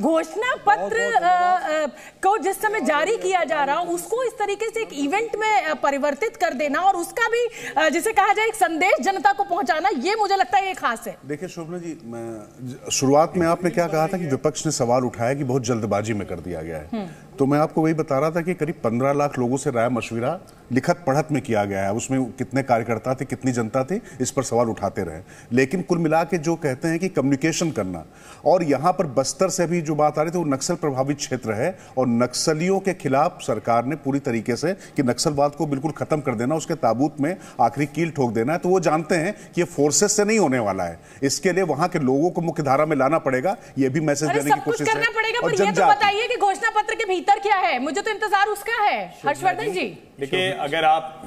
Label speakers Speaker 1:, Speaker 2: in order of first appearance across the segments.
Speaker 1: घोषणा पत्र को जिस समय जारी किया जा रहा उसको इस तरीके से एक इवेंट में परिवर्तित कर देना और उसका भी जिसे कहा जाए एक संदेश जनता को पहुंचाना ये मुझे लगता है ये खास है।
Speaker 2: देखिए शोभना जी शुरुआत में आपने क्या कहा था कि विपक्ष ने सवाल उठाया कि बहुत जल्दबाजी में कर दिया गया है। हम्म। तो मैं आपको वही बता रहा था कि करीब पंद्रह लाख लोगों से राय मशविरा लिखत पढ़त में किया गया है। उसमें कितने कार्यकर्ता थे कितनी जनता थी इस पर सवाल उठाते रहे। लेकिन कुल मिला के जो कहते हैं कि कम्युनिकेशन करना और यहाँ पर बस्तर से भी जो बात आ रही थी वो नक्सल प्रभावित क्षेत्र है और नक्सलियों के खिलाफ सरकार ने पूरी तरीके से कि नक्सलवाद को बिल्कुल खत्म कर देना उसके ताबूत में आखिरी कील ठोक देना है। तो वो जानते हैं कि ये फोर्सेस से नहीं होने वाला है। इसके लिए वहाँ के लोगों को मुख्य धारा में लाना पड़ेगा ये भी मैसेज देने की कोशिश
Speaker 1: करना पड़ेगा पर भीतर क्या है? मुझे तो इंतज़ार उसका है। हर्षवर्धन जी
Speaker 3: देखिए अगर आप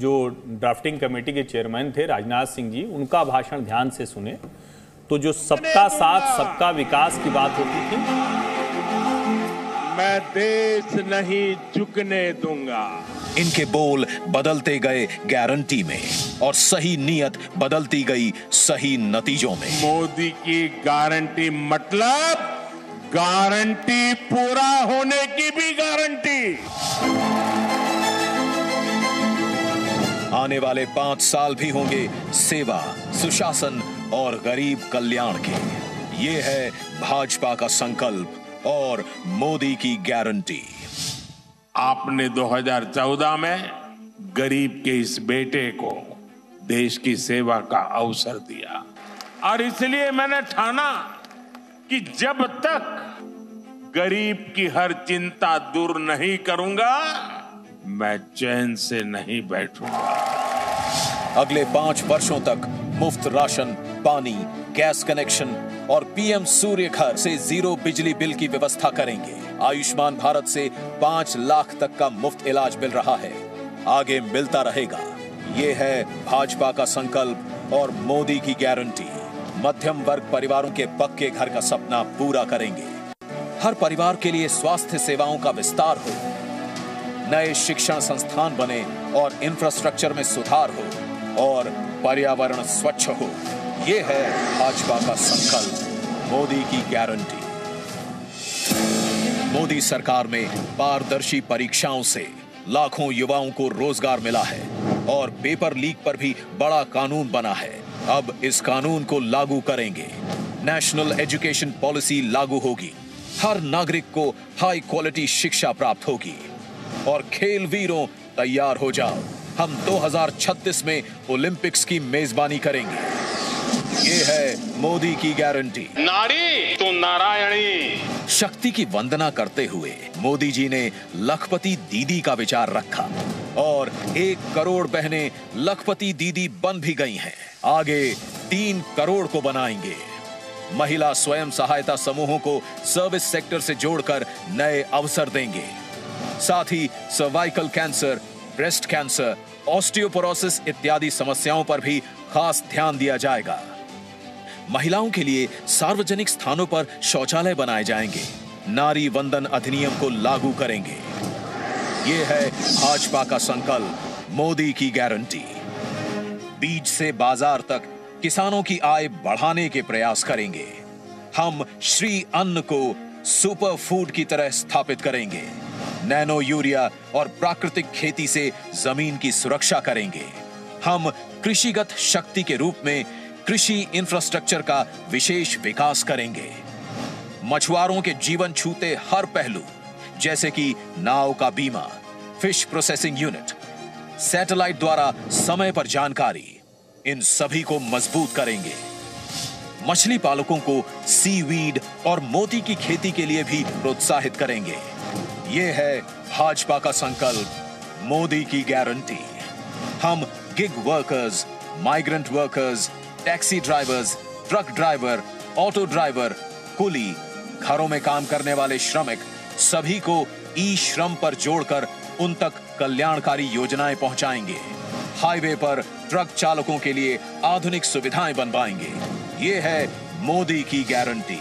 Speaker 3: जो ड्राफ्टिंग कमेटी के चेयरमैन थे राजनाथ सिंह जी उनका भाषण ध्यान से सुने तो जो सबका साथ सबका विकास की बात होती थी।
Speaker 4: मैं देश नहीं झुकने दूँगा।
Speaker 5: इनके बोल बदलते गए गारंटी में और सही नियत बदलती गई सही नतीजों में।
Speaker 4: मोदी की गारंटी मतलब गारंटी पूरा होने की भी गारंटी।
Speaker 5: आने वाले पाँच साल भी होंगे सेवा सुशासन और गरीब कल्याण के। ये है भाजपा का संकल्प और मोदी की गारंटी।
Speaker 4: आपने 2014 में गरीब के इस बेटे को देश की सेवा का अवसर दिया। और इसलिए मैंने ठाना कि जब तक गरीब की हर चिंता दूर नहीं करूँगा, मैं चैन से नहीं बैठूँगा।
Speaker 5: अगले पाँच वर्षों तक मुफ़्त राशन, पानी, गैस कनेक्शन और पीएम सूर्य घर से ज़ीरो बिजली बिल की व्यवस्था करेंगे। आयुष्मान भारत से पाँच लाख तक का मुफ़्त इलाज मिल रहा है। आगे मिलता रहेगा। ये है भाजपा का संकल्प और मोदी की गारंटी। मध्यम वर्ग परिवारों के पक्के घर का सपना पूरा करेंगे। हर परिवार के लिए स्वास्थ्य सेवाओं का विस्तार हो, नए शिक्षण संस्थान बने और इंफ्रास्ट्रक्चर में सुधार हो और पर्यावरण स्वच्छ हो। ये है भाजपा का संकल्प, मोदी की गारंटी मोदी सरकार में पारदर्शी परीक्षाओं से लाखों युवाओं को रोज़गार मिला है। और पेपर लीक पर भी बड़ा कानून बना है। अब इस कानून को लागू करेंगे। नेशनल एजुकेशन पॉलिसी लागू होगी। हर नागरिक को हाई क्वालिटी शिक्षा प्राप्त होगी। और खेल वीरों तैयार हो जाओ। हम 2036 में ओलंपिक्स की मेजबानी करेंगे। ये है मोदी की गारंटी
Speaker 4: नारी तो नारायणी।
Speaker 5: शक्ति की वंदना करते हुए मोदी जी ने लखपति दीदी का विचार रखा। और एक करोड़ बहनें लखपति दीदी बन भी गई हैं। आगे तीन करोड़ को बनाएँगे। महिला स्वयं सहायता समूहों को सर्विस सेक्टर से जोड़कर नए अवसर देंगे। साथ ही cervical cancer breast cancer osteoporosis इत्यादि समस्याओं पर भी खास ध्यान दिया जाएगा। महिलाओं के लिए सार्वजनिक स्थानों पर शौचालय बनाए जाएँगे। नारी वंदन अधिनियम को लागू करेंगे। ये है भाजपा का संकल्प, मोदी की गारंटी। बीज से बाज़ार तक किसानों की आय बढ़ाने के प्रयास करेंगे। हम श्री अन्न को सुपर फ़ूड की तरह स्थापित करेंगे। नैनो यूरिया और प्राकृतिक खेती से ज़मीन की सुरक्षा करेंगे। हम कृषिगत शक्ति के रूप में कृषि इंफ्रास्ट्रक्चर का विशेष विकास करेंगे। मछुआरों के जीवन छूते हर पहलू जैसे कि नाव का बीमा, फ़िश प्रोसेसिंग यूनिट, सैटेलाइट द्वारा समय पर जानकारी, इन सभी को मज़बूत करेंगे। मछली पालकों को सीवीड और मोती की खेती के लिए भी प्रोत्साहित करेंगे। ये है भाजपा का संकल्प, मोदी की गारंटी। हम gig workers migrant workers taxi drivers truck driver auto driver कुली, घरों में काम करने वाले श्रमिक सभी को ई श्रम पर जोड़कर उन तक कल्याणकारी योजनाएँ पहुंचाएँगे। हाईवे पर ट्रक चालकों के लिए आधुनिक सुविधाएँ बनवाएँगे। ये है मोदी की गारंटी।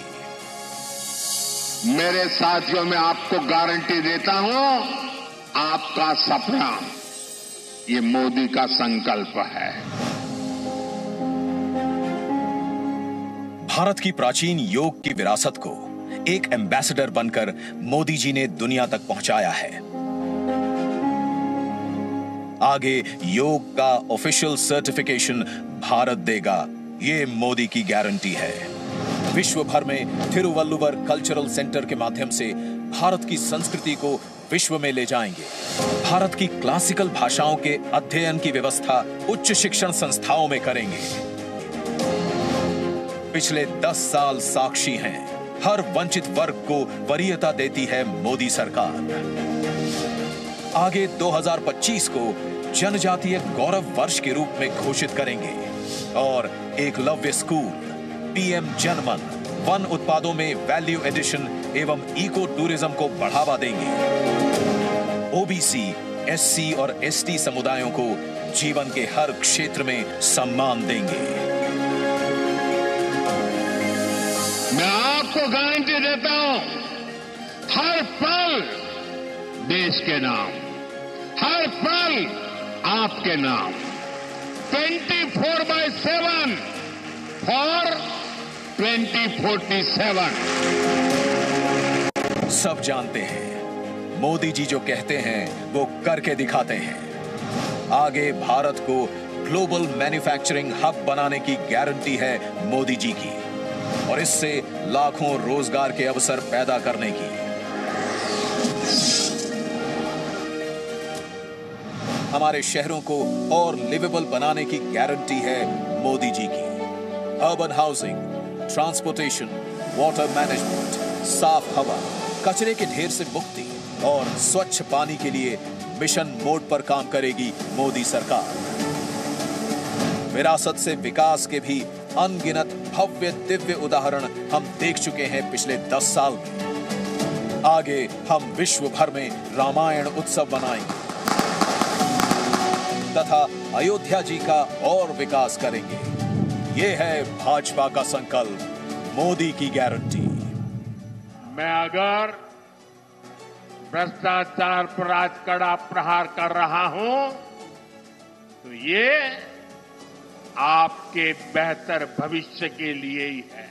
Speaker 4: मेरे साथियों मैं आपको गारंटी देता हूँ आपका सपना ये मोदी का संकल्प है।
Speaker 5: भारत की प्राचीन योग की विरासत को एक एम्बेसडर बनकर मोदी जी ने दुनिया तक पहुँचाया है। आगे योग का ऑफिशियल सर्टिफिकेशन भारत देगा। ये मोदी की गारंटी है। विश्व भर में थिरुवल्लुवर कल्चरल सेंटर के माध्यम से भारत की संस्कृति को विश्व में ले जाएँगे। भारत की क्लासिकल भाषाओं के अध्ययन की व्यवस्था उच्च शिक्षण संस्थाओं में करेंगे। पिछले दस साल साक्षी हैं। हर वंचित वर्ग को वरीयता देती है मोदी सरकार। आगे 2025 को जनजातीय गौरव वर्ष के रूप में घोषित करेंगे और Eklavya school, PM Janman, वन उत्पादों में वैल्यू एडिशन एवं इको टूरिज़्म को बढ़ावा देंगे। ओबीसी एससी और एसटी समुदायों को जीवन के हर क्षेत्र में सम्मान देंगे।
Speaker 6: मैं आपको गारंटी देता हूँ, हर पल देश के नाम, हर पल आपके नाम। 24 फोर बाय सेवन, फॉर 2047
Speaker 5: सब जानते हैं, मोदी जी जो कहते हैं, वो करके दिखाते हैं। आगे भारत को ग्लोबल मैन्युफैक्चरिंग हब बनाने की गारंटी है मोदी जी की। और इससे लाखों रोज़गार के अवसर पैदा करने की। हमारे शहरों को और लिवेबल बनाने की गारंटी है मोदी जी की। Urban housing transportation water management साफ़ हवा, कचरे के ढेर से मुक्ति और स्वच्छ पानी के लिए मिशन मोड पर काम करेगी मोदी सरकार। विरासत से विकास के भी अनगिनत भव्य, दिव्य उदाहरण हम देख चुके हैं पिछले दस साल में। आगे हम विश्व भर में रामायण उत्सव बनाएँगे तथा अयोध्या जी का और विकास करेंगे। ये है भाजपा का संकल्प, मोदी की गारंटी।
Speaker 6: मैं अगर भ्रष्टाचार पर आज कड़ा प्रहार कर रहा हूँ तो ये आपके बेहतर भविष्य के लिए ही है।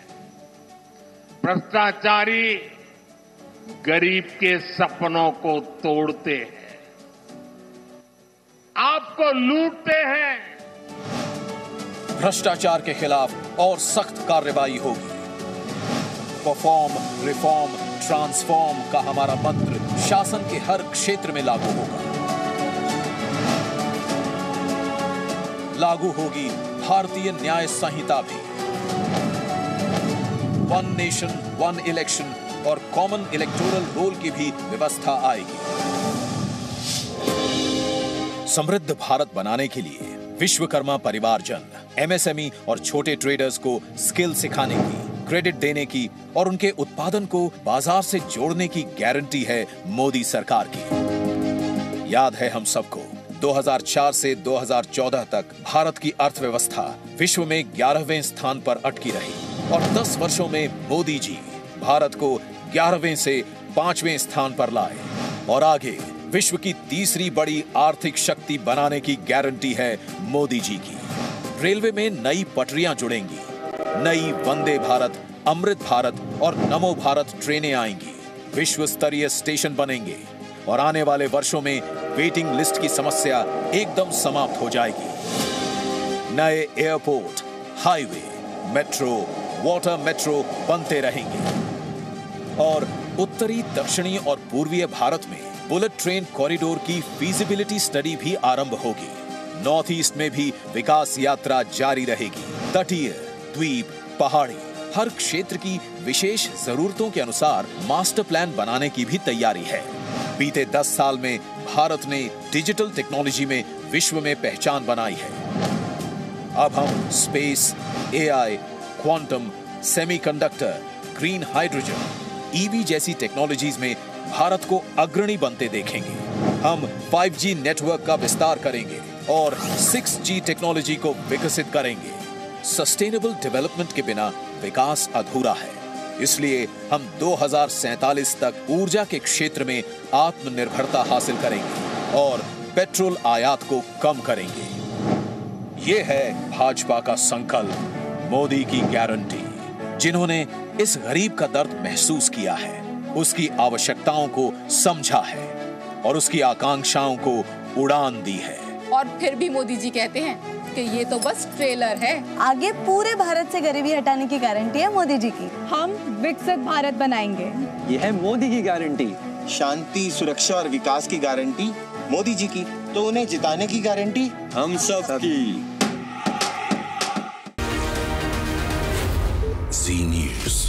Speaker 6: भ्रष्टाचारी गरीब के सपनों को तोड़ते हैं। आपको लूटते हैं।
Speaker 5: भ्रष्टाचार के खिलाफ और सख्त कार्रवाई होगी। परफॉर्म रिफॉर्म ट्रांसफॉर्म का हमारा मंत्र शासन के हर क्षेत्र में लागू होगा। लागू होगी। भारतीय न्याय संहिता भी। वन नेशन वन इलेक्शन और कॉमन इलेक्टोरल रोल की भी व्यवस्था आएगी। समृद्ध भारत बनाने के लिए विश्वकर्मा परिवारजन एमएसएमई और छोटे ट्रेडर्स को स्किल सिखाने की क्रेडिट देने की और उनके उत्पादन को बाज़ार से जोड़ने की गारंटी है मोदी सरकार की। याद है हम सबको 2004 से 2014 तक भारत की अर्थव्यवस्था विश्व में 11वें स्थान पर अटकी रही और 10 वर्षों में मोदी जी भारत को 11वें से 5वें स्थान पर लाए। और आगे विश्व की तीसरी बड़ी आर्थिक शक्ति बनाने की गारंटी है मोदी जी की। रेलवे में नई पटरियाँ जुड़ेंगी। नई वंदे भारत, अमृत भारत और नमो भारत ट्रेनें आएँगी। विश्व स्तरीय स्टेशन बनेंगे। और आने वाले वर्षों में वेटिंग लिस्ट की समस्या एकदम समाप्त हो जाएगी। नए airport, highway, metro, water metro बनते रहेंगे। और उत्तरी, दक्षिणी और पूर्वीय भारत में बुलेट ट्रेन कॉरिडोर की फीजिबिलिटी स्टडी भी आरंभ होगी। नॉर्थ ईस्ट में भी विकास यात्रा जारी रहेगी। तटीय, द्वीप, पहाड़ी, हर क्षेत्र की विशेष जरूरतों के अनुसार मास्टर प्लान बनाने की भी तैयारी है। बीते 10 साल में भारत ने डिजिटल टेक्नोलॉजी में विश्व में पहचान बनाई है। अब हम space, AI, quantum, semiconductor, green hydrogen, EV जैसी टेक्नोलॉजीज़ में भारत को अग्रणी बनते देखेंगे। हम 5G नेटवर्क का विस्तार करेंगे और 6G टेक्नोलॉजी को विकसित करेंगे। सस्टेनेबल डेवलपमेंट के बिना विकास अधूरा है। इसलिए हम 2047 तक ऊर्जा के क्षेत्र में आत्मनिर्भरता हासिल करेंगे और पेट्रोल आयात को कम करेंगे। ये है भाजपा का संकल्प, मोदी की गारंटी, जिन्होंने इस गरीब का दर्द महसूस किया है, उसकी आवश्यकताओं को समझा है और उसकी आकांक्षाओं को उड़ान दी है।
Speaker 7: और फिर भी मोदी जी कहते हैं कि ये तो बस ट्रेलर है।
Speaker 8: आगे पूरे भारत से गरीबी हटाने की गारंटी है मोदी जी की।
Speaker 7: हम विकसित भारत बनाएँगे।
Speaker 9: ये है मोदी की गारंटी
Speaker 10: शांति सुरक्षा और विकास की गारंटी मोदी जी की तो उन्हें जिताने की गारंटी
Speaker 9: हम सब की
Speaker 11: जी न्यूज़।